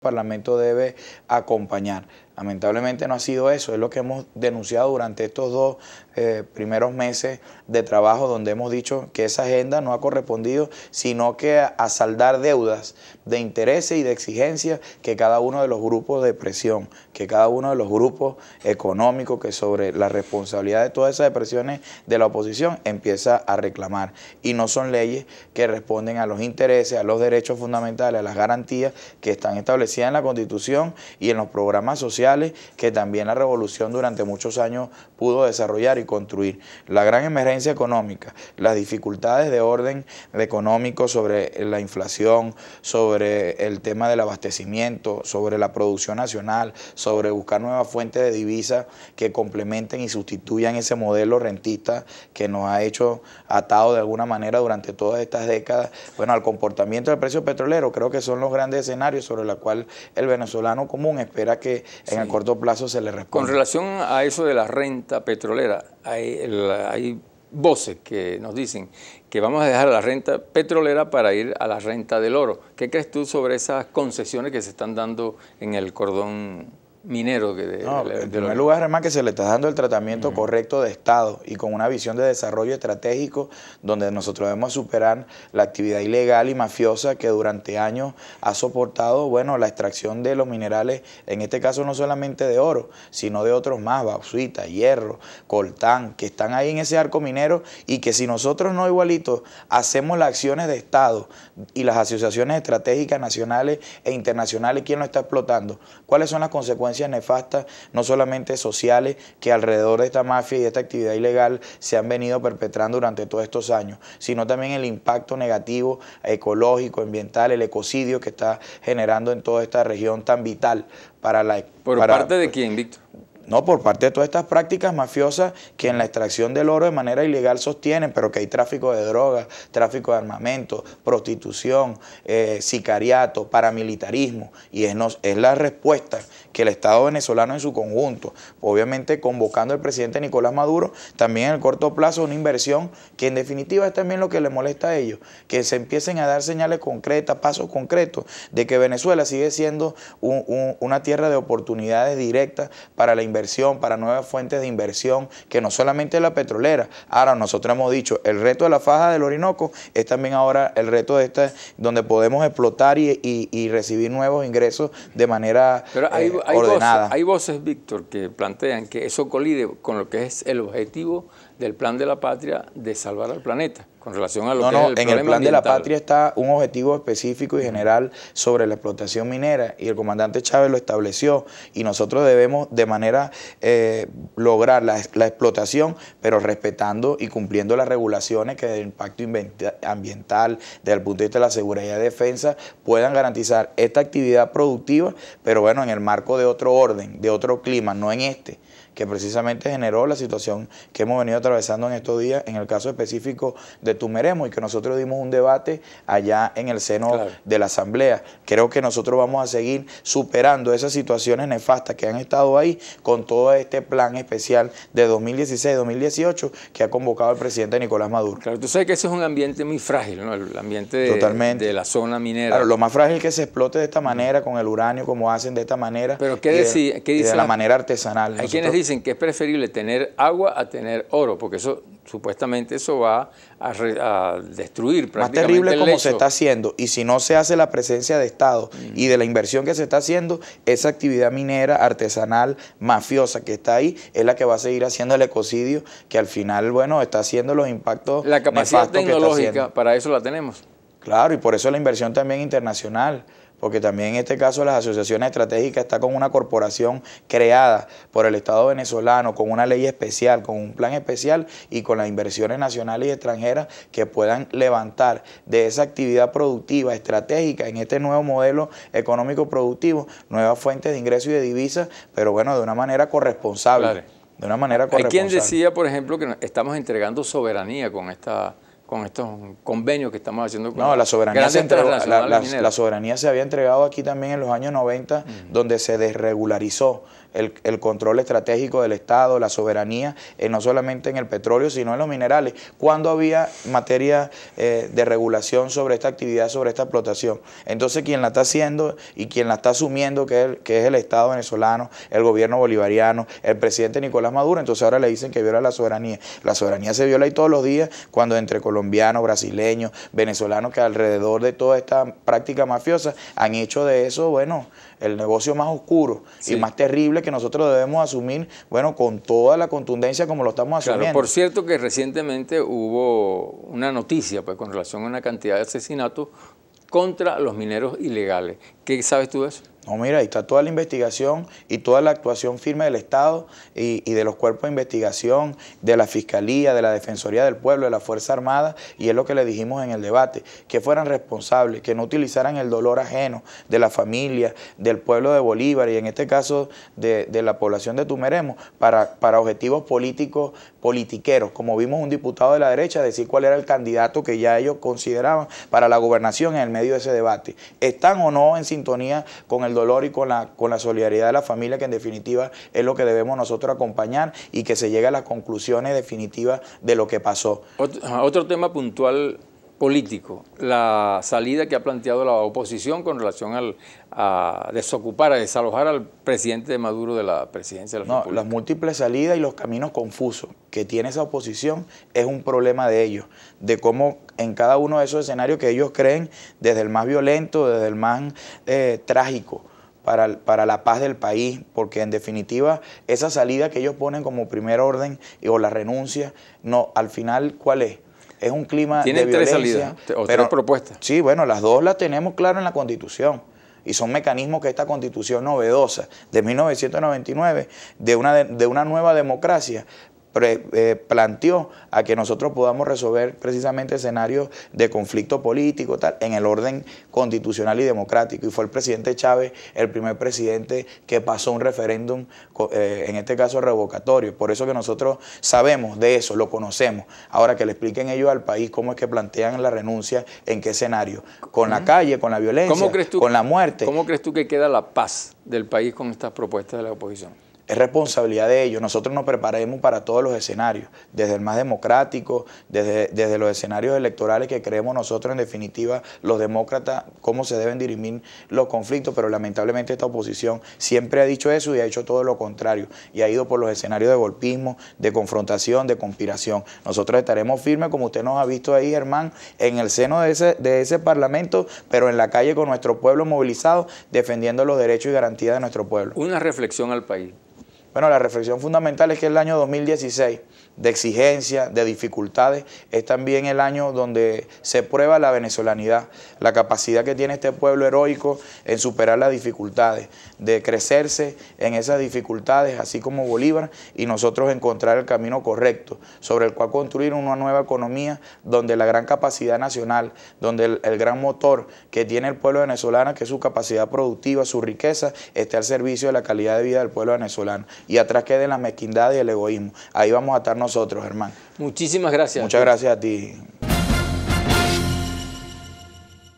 Parlamento debe acompañar. Lamentablemente no ha sido eso, es lo que hemos denunciado durante estos dos eh, primeros meses de trabajo donde hemos dicho que esa agenda no ha correspondido, sino que a, saldar deudas de intereses y de exigencias que cada uno de los grupos de presión, que cada uno de los grupos económicos que sobre la responsabilidad de todas esas depresiones de la oposición empieza a reclamar. Y no son leyes que responden a los intereses, a los derechos fundamentales, a las garantías que están establecidas en la Constitución y en los programas sociales que también la revolución durante muchos años pudo desarrollar y construir. La gran emergencia económica, las dificultades de orden económico sobre la inflación, sobre el tema del abastecimiento, sobre la producción nacional, sobre buscar nuevas fuentes de divisas que complementen y sustituyan ese modelo rentista que nos ha hecho atado de alguna manera durante todas estas décadas, bueno, al comportamiento del precio petrolero, creo que son los grandes escenarios sobre los cuales el venezolano común espera que en a corto plazo se le responde. Con relación a eso de la renta petrolera, hay, hay voces que nos dicen que vamos a dejar la renta petrolera para ir a la renta del oro. ¿Qué crees tú sobre esas concesiones que se están dando en el cordón minero que de, no, en primer lugar además que se le está dando el tratamiento correcto de Estado y con una visión de desarrollo estratégico donde nosotros debemos superar la actividad ilegal y mafiosa que durante años ha soportado bueno la extracción de los minerales en este caso no solamente de oro sino de otros más bauxita hierro coltán que están ahí en ese arco minero y que si nosotros no igualitos hacemos las acciones de Estado y las asociaciones estratégicas nacionales e internacionales quién lo está explotando cuáles son las consecuencias nefastas, no solamente sociales, que alrededor de esta mafia y de esta actividad ilegal se han venido perpetrando durante todos estos años, sino también el impacto negativo ecológico, ambiental, el ecocidio que está generando en toda esta región tan vital para la... ¿Por parte de quién, Víctor? No, por parte de todas estas prácticas mafiosas que en la extracción del oro de manera ilegal sostienen, pero que hay tráfico de drogas, tráfico de armamento, prostitución, eh, sicariato, paramilitarismo. Y es, es la respuesta que el Estado venezolano en su conjunto, obviamente convocando al presidente Nicolás Maduro, también en el corto plazo una inversión que en definitiva es también lo que le molesta a ellos, que se empiecen a dar señales concretas, pasos concretos, de que Venezuela sigue siendo una tierra de oportunidades directas para la inversión para nuevas fuentes de inversión, que no solamente la petrolera. Ahora nosotros hemos dicho, el reto de la faja del Orinoco es también ahora el reto de esta, donde podemos explotar y, recibir nuevos ingresos de manera Pero hay, eh, ordenada. hay voces, Víctor, que plantean que eso colide con lo que es el objetivo del plan de la patria de salvar al planeta con relación a lo no, que no, es el en el plan de la patria está un objetivo específico y general sobre la explotación minera y el comandante Chávez lo estableció y nosotros debemos de manera eh, lograr la, explotación pero respetando y cumpliendo las regulaciones que del impacto ambiental desde el punto de vista de la seguridad y defensa puedan garantizar esta actividad productiva pero bueno en el marco de otro orden, de otro clima, no en este que precisamente generó la situación que hemos venido atravesando en estos días, en el caso específico de Tumeremo, y que nosotros dimos un debate allá en el seno de la Asamblea. Creo que nosotros vamos a seguir superando esas situaciones nefastas que han estado ahí con todo este plan especial de 2016-2018 que ha convocado el presidente Nicolás Maduro. Claro, tú sabes que ese es un ambiente muy frágil, ¿no? El ambiente de, la zona minera. Claro, lo más frágil que se explote de esta manera, con el uranio, como hacen de esta manera. Pero ¿qué, de, ¿qué dice? De la manera artesanal. Hay quienes dicen dicen que es preferible tener agua a tener oro, porque eso supuestamente eso va a, destruir prácticamente Más terrible como se está haciendo, y si no se hace la presencia de Estado y de la inversión que se está haciendo, esa actividad minera, artesanal, mafiosa que está ahí, es la que va a seguir haciendo el ecocidio, que al final, bueno, está haciendo los impactos La capacidad tecnológica, para eso la tenemos. Claro, y por eso la inversión también internacional porque también en este caso las asociaciones estratégicas está con una corporación creada por el Estado venezolano, con una ley especial, con un plan especial y con las inversiones nacionales y extranjeras que puedan levantar de esa actividad productiva estratégica en este nuevo modelo económico productivo nuevas fuentes de ingresos y de divisas, pero bueno, de una manera corresponsable. De una manera corresponsable. Hay quien decía, por ejemplo, que estamos entregando soberanía con esta con estos convenios que estamos haciendo con No, la soberanía, se la, soberanía se había entregado aquí también en los años 90, donde se desregularizó el, control estratégico del Estado, la soberanía, eh, no solamente en el petróleo, sino en los minerales. Cuando había materia eh, de regulación sobre esta actividad, sobre esta explotación. Entonces, quien la está haciendo y quien la está asumiendo, que es el, que es el Estado venezolano, el gobierno bolivariano, el presidente Nicolás Maduro, entonces ahora le dicen que viola la soberanía. La soberanía se viola ahí todos los días cuando entre colombianos, brasileños, venezolanos, que alrededor de toda esta práctica mafiosa han hecho de eso, bueno, el negocio más oscuro y más terrible que nosotros debemos asumir, bueno, con toda la contundencia como lo estamos asumiendo. por cierto que recientemente hubo una noticia pues con relación a una cantidad de asesinatos contra los mineros ilegales. ¿Qué sabes tú de eso? No, mira, ahí está toda la investigación y toda la actuación firme del Estado y, de los cuerpos de investigación, de la Fiscalía, de la Defensoría del Pueblo, de la Fuerza Armada, y es lo que le dijimos en el debate, que fueran responsables, que no utilizaran el dolor ajeno de la familia, del pueblo de Bolívar y en este caso de, la población de Tumeremo para, para objetivos políticos, politiqueros, como vimos un diputado de la derecha decir cuál era el candidato que ya ellos consideraban para la gobernación en el medio de ese debate. ¿Están o no en sintonía con el dolor y con la, con la solidaridad de la familia, que en definitiva es lo que debemos nosotros acompañar y que se llegue a las conclusiones definitivas de lo que pasó. Otro, tema puntual político, la salida que ha planteado la oposición con relación al, a desocupar, a desalojar al presidente de Maduro de la presidencia de la no, Las múltiples salidas y los caminos confusos que tiene esa oposición es un problema de ellos, de cómo en cada uno de esos escenarios que ellos creen, desde el más violento, desde el más eh, trágico, para, para, la paz del país, porque en definitiva esa salida que ellos ponen como primer orden o la renuncia, no, al final, ¿cuál es? Es un clima de violencia. tres salidas o tres propuestas. Sí, bueno, las dos las tenemos claro en la Constitución y son mecanismos que esta constitución novedosa de 1999, de una, de una nueva democracia, eh, planteó a que nosotros podamos resolver precisamente escenarios de conflicto político tal, en el orden constitucional y democrático. Y fue el presidente Chávez el primer presidente que pasó un referéndum, eh, en este caso revocatorio. Por eso que nosotros sabemos de eso, lo conocemos. Ahora que le expliquen ellos al país cómo es que plantean la renuncia, en qué escenario. Con la calle, con la violencia, con la muerte. ¿Cómo crees tú que queda la paz del país con estas propuestas de la oposición? Es responsabilidad de ellos. Nosotros nos preparemos para todos los escenarios, desde el más democrático, desde, desde los escenarios electorales que creemos nosotros, en definitiva, los demócratas, cómo se deben dirimir los conflictos, pero lamentablemente esta oposición siempre ha dicho eso y ha hecho todo lo contrario, y ha ido por los escenarios de golpismo, de confrontación, de conspiración. Nosotros estaremos firmes, como usted nos ha visto ahí, Germán, en el seno de ese, de ese Parlamento, pero en la calle con nuestro pueblo movilizado, defendiendo los derechos y garantías de nuestro pueblo. Una reflexión al país. Bueno, la reflexión fundamental es que el año 2016 de exigencia, de dificultades, es también el año donde se prueba la venezolanidad, la capacidad que tiene este pueblo heroico en superar las dificultades, de crecerse en esas dificultades, así como Bolívar, y nosotros encontrar el camino correcto, sobre el cual construir una nueva economía donde la gran capacidad nacional, donde el, gran motor que tiene el pueblo venezolano, que es su capacidad productiva, su riqueza, esté al servicio de la calidad de vida del pueblo venezolano. Y atrás queden la mezquindad y el egoísmo. Ahí vamos a estar nosotros, hermano. Muchísimas gracias. Muchas gracias a ti.